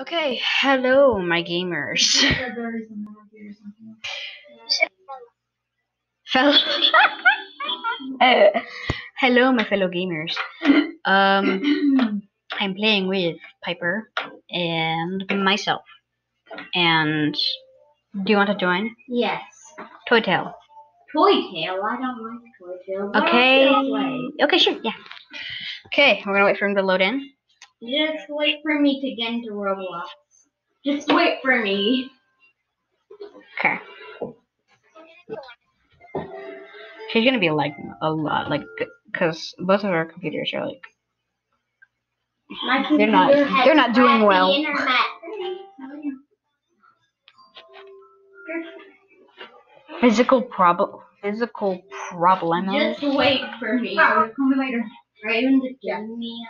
Okay, hello, my gamers. fellow. Uh, hello, my fellow gamers. Um, I'm playing with Piper and myself. And do you want to join? Yes. Toy Tail. Toy Tail. I don't like Toy Tail. but Okay. Okay, sure, yeah. Okay, we're gonna wait for him to load in. Just wait for me to get into Roblox. Just wait for me. Okay. She's gonna be like a lot, like, because both of our computers are like. My They're not- they're not doing well. Physical problem, physical problem. Just wait for me. Call me later. Raven to give me.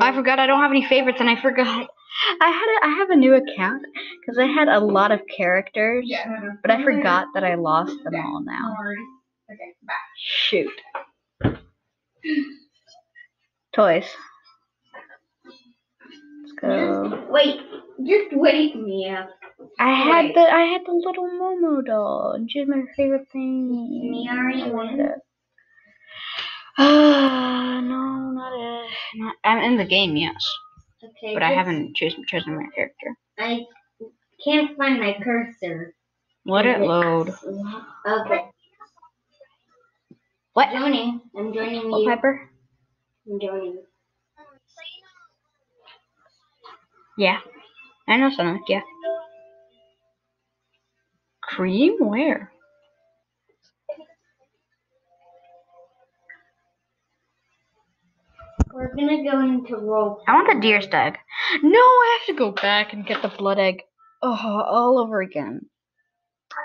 I forgot I don't have any favorites, and I forgot I had a, I have a new account because I had a lot of characters, Yeah, but I forgot that I lost them all now. Okay, bye. Shoot. Toys. Let's go. Just wait. Just wait, Mia. I had Wait. the I had the little Momo doll, and she's my favorite thing. Are you it. Ah, no, not it. I'm in the game, yes, Okay. but I haven't chosen chosen my character. I can't find my cursor. Let it load. Okay. What? Joining. I'm joining you. Piper? I'm joining. Yeah, I know something. Yeah. Cream where? We're gonna go into role. I want the deer stag. No, I have to go back and get the blood egg. Oh, all over again.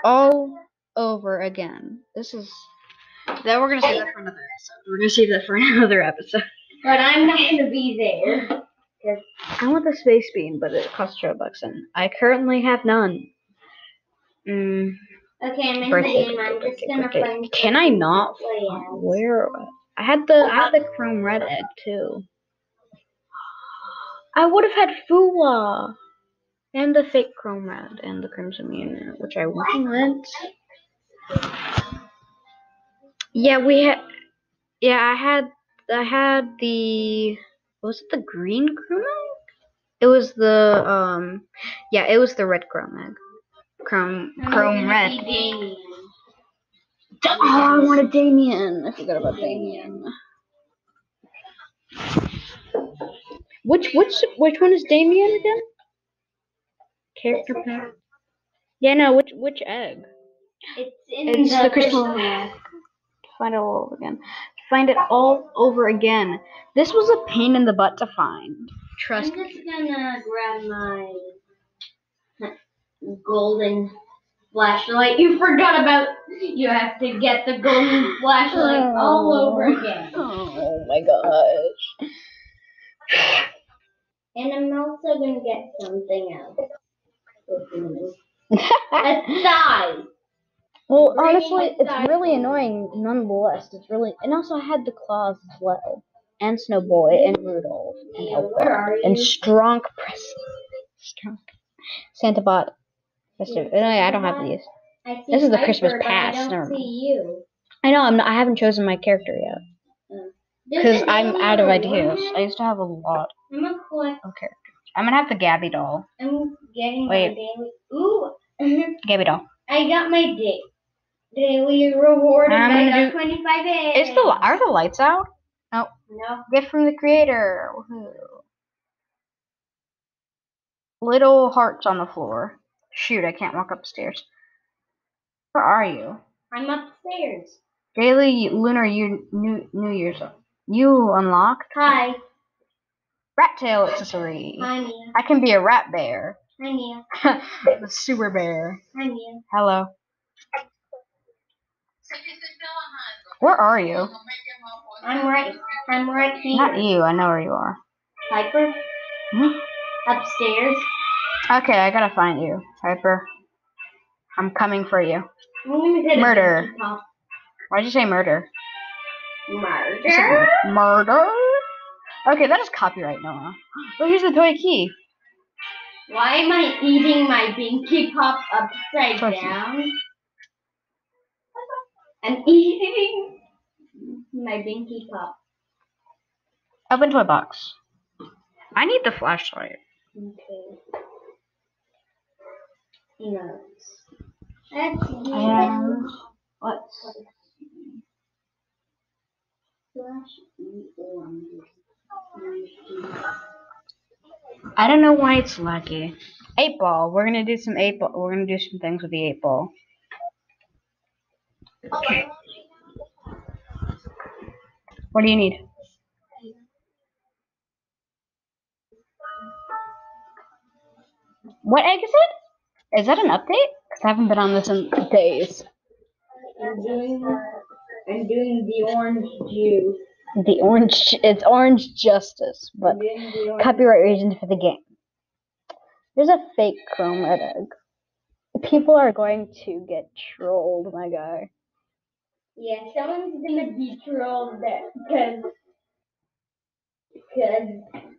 All over again. This is. Then we're gonna save that for another episode. We're gonna save that for another episode. But I'm not gonna be there. I want the space beam, but it costs Robux, and I currently have none. Mm, Okay, I'm in birthday, the game. I'm birthday, just gonna birthday. find. Can I not? Play as. Where? I had the I had the chrome red egg too. I would have had Fua and the fake chrome red and the crimson mutant, which I want. Yeah, we had. Yeah, I had. I had the. Was it the green chrome egg? It was the um. Yeah, it was the red chrome egg. Chrome chrome red. Be Damien. Oh, I wanted Damien. I forgot about Damien. Which which which one is Damien again? Character pack. Yeah, no. Which which egg? It's in It's the, the crystal crystal egg. Find it all over again. Find it all over again. This was a pain in the butt to find. Trust. I'm just me. gonna grab my golden flashlight. You forgot about. You have to get the golden flashlight all oh. over again. Oh my gosh. And I'm also gonna get something else. A thigh. Well, Bringing honestly, it's really annoying nonetheless. It's really, and also I had the claws as well, and Snowboy, and Rudolph, and Yeah, where and? Strong Press, Strong Santa Bot. Oh, yeah, I don't have these. This is the Christmas but pass, I don't see you. I know I'm not. I haven't chosen my character yet oh. because it I'm out of ideas. I used to have a lot I'm collect. of characters. I'm gonna have the Gabby doll. I'm getting Wait. my daily. Ooh, Gabby doll. I got my day. Daily reward. I'm I got 25 eggs. Is the are the lights out? Oh. No. Gift from the creator. Woohoo. Little hearts on the floor. Shoot, I can't walk upstairs. Where are you? I'm upstairs. Daily lunar new New Year's. You unlocked Hi. rat tail accessory. Hi, Mia. I can be a rat bear. Hi, Mia. the super bear. Hi, Mia. Hello. Where are you? I'm right. I'm right here. Not you. I know where you are. Piper. Hmm? Upstairs. Okay, I gotta find you, Piper. I'm coming for you. I'm gonna get a Murder. Why'd you say murder? Murder. Murder? Okay, that is copyright, Noah. Oh, here's the toy key. Why am I eating my binky pop upside down? I'm eating my binky pop. Open toy box. I need the flashlight. Okay. Let's flash the. I don't know why it's laggy. Eight ball. We're gonna do some eight ball. We're gonna do some things with the eight ball. Okay. What do you need? What egg is it? Is that an update? Because I haven't been on this in days. I'm doing, I'm doing the orange juice. The orange. It's orange justice, but I'm doing the orange copyright reasons for the game. There's a fake chrome red egg. People are going to get trolled, my guy. Yeah, someone's gonna be trolled because because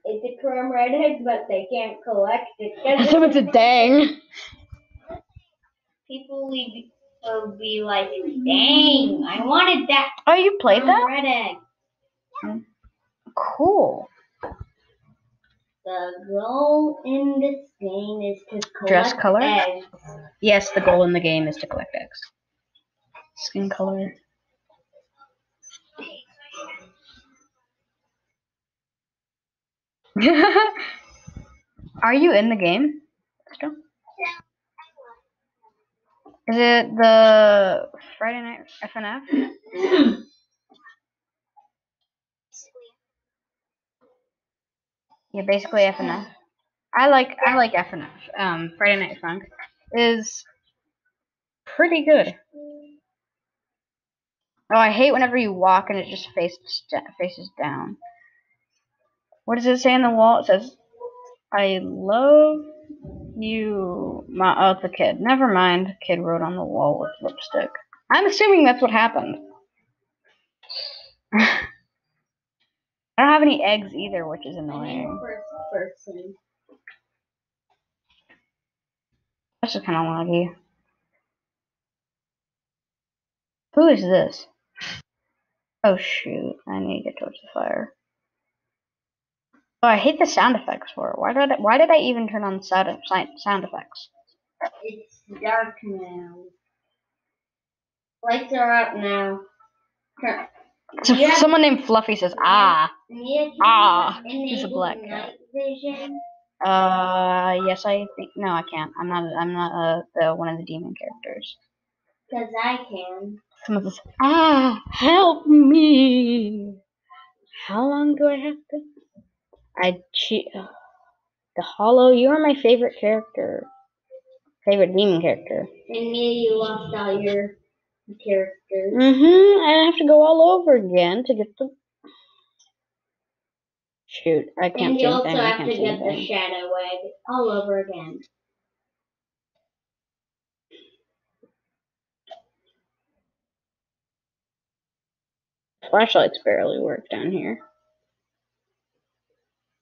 it's a chrome redhead, but they can't collect it. So it's a dang. People will be, will be like, "Dang, I wanted that Oh, you played that? red egg." Cool. The goal in this game is to collect Dress color? eggs. Yes, the goal in the game is to collect eggs. Skin color. Are you in the game still? Is it the Friday Night FNF? Yeah, basically FNF. I like I like FNF. Um, Friday Night Funk is pretty good. Oh, I hate whenever you walk and it just faces faces down. What does it say on the wall? It says, "I love you." My oh, it's a kid. Never mind. Kid wrote on the wall with lipstick. I'm assuming that's what happened. I don't have any eggs either, which is annoying. first person. This is kind of laggy. Who is this? Oh shoot! I need to get towards the fire. Oh, I hate the sound effects for it. Why did I, why did I even turn on sound sound effects? It's dark now. Lights are up now. So Yeah. Someone named Fluffy says, "Ah, Mia, Ah, he's a black cat. vision? uh, yes, I think no, I can't. I'm not. I'm not uh, the one of the demon characters." Cause I can. Someone says, "Ah, help me! How long do I have to?" I cheat. The Hollow. You are my favorite character. Favorite demon character. And Mia, you lost all your characters. Mm-hmm. I have to go all over again to get the. Shoot, I can't And you also anything. Have to get the shadow egg all over again. Flashlights barely work down here.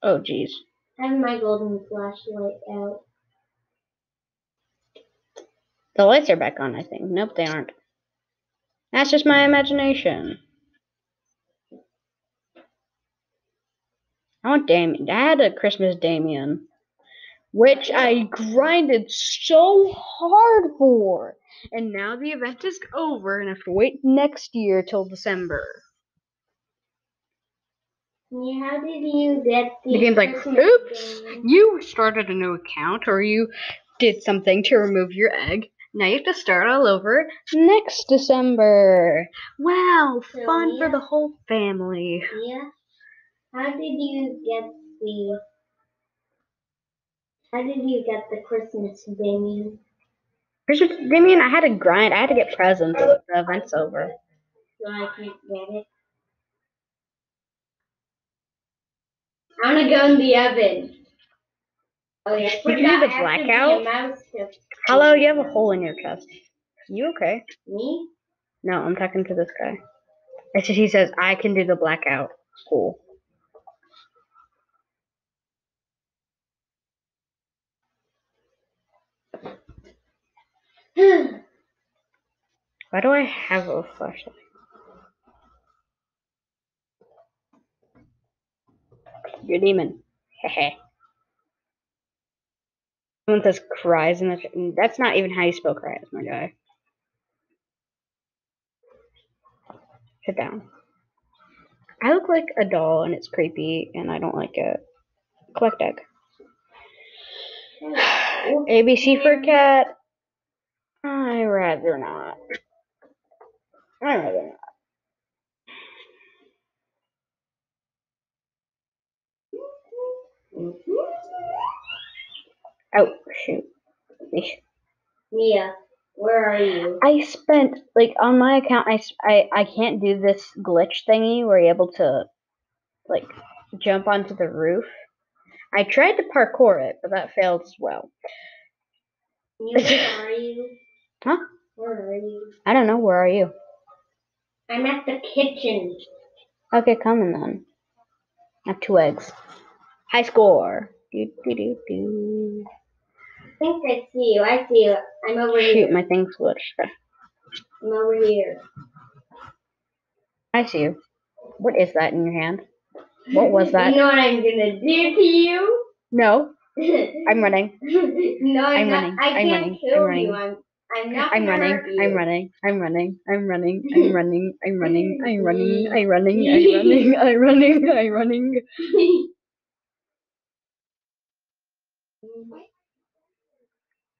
Oh, jeez. I have my golden flashlight out. The lights are back on, I think. Nope, they aren't. That's just my imagination. I want Damien. I had a Christmas Damien, which I grinded so hard for. And now the event is over, and I have to wait next year till December. Yeah, how did you get the, The game's like, oops, you started a new account, or you did something to remove your egg. Now you have to start all over next December. Wow, So, fun for the whole family. Yeah. How did you get the? How did you get the Christmas Damien? Christmas, Damien, I had to grind. I had to get presents. The event's over. So I can't get it. I'm gonna go in the oven. Oh, yeah. Did you have a blackout? Hello, you have a hole in your chest. You okay? Me? No, I'm talking to this guy. I said he says I can do the blackout. Cool. Why do I have a flashlight? You're a demon. Someone says cries in the. That's not even how you spell cries, my guy. Sit down. I look like a doll and it's creepy and I don't like it. Collect egg. ABC for cat. I rather not. I rather not. Mm-hmm. Oh shoot. Mia, where are you? I spent like on my account. I, I I can't do this glitch thingy where you're able to like jump onto the roof. I tried to parkour it, but that failed as well. Mia, where are you? Huh? Where are you? I don't know. Where are you? I'm at the kitchen. Okay, come in then. I have two eggs. High score. Do, do, do, do. I think I see you. I see you. I'm over Shoot, here. my thing switched. I'm over here. I see you. What is that in your hand? What was that? You know what I'm gonna do to you? No, I'm running. no, I'm, I'm not. running. I I'm can't running. kill I'm you. I'm. I'm not. I'm running. hurt you. I'm running. I'm running. I'm running. I'm running. I'm running. I'm running. I'm running. I'm running. I'm running. I'm running.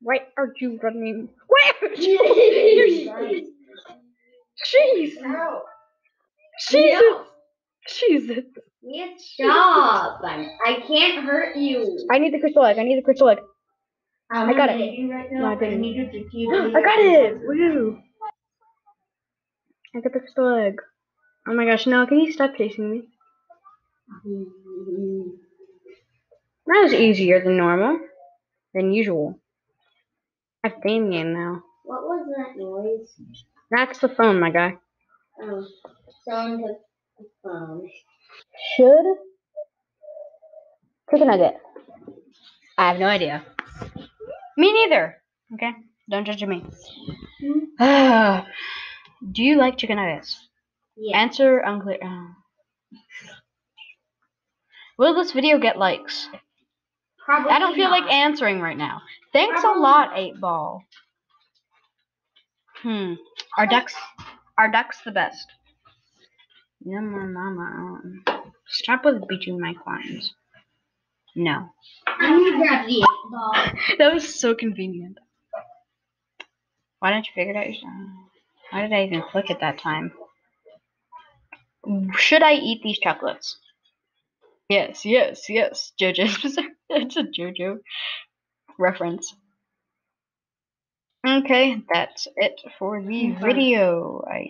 Why are you running? Where? Jeez. No. Jesus. Jesus. Mia, stop! I'm, I can't hurt you. I need the crystal egg. I need the crystal egg. I'm I got it. you right No. I didn't. you keep I got it. Woo. I got the crystal egg. Oh my gosh, no, can you stop chasing me? Mm-hmm. That was easier than normal. Than usual. I have Damien now. What was that noise? That's the phone, my guy. Oh, someone took the phone. Should chicken nugget. I have no idea. Me neither. Okay, don't judge me. Do you like chicken nuggets? Yeah. Answer unclear. Oh. Will this video get likes? Probably I don't feel like answering right now. Thanks a lot, not. eight ball. Hmm. Our ducks. Our ducks the best. Yeah, my mama. Stop with between my lines. No. I'm gonna grab the eight ball. that was so convenient. Why didn't you figure it out yourself? Why did I even click at that time? Should I eat these chocolates? Yes, yes, yes. JoJo. it's a JoJo reference. Okay, that's it for the video. I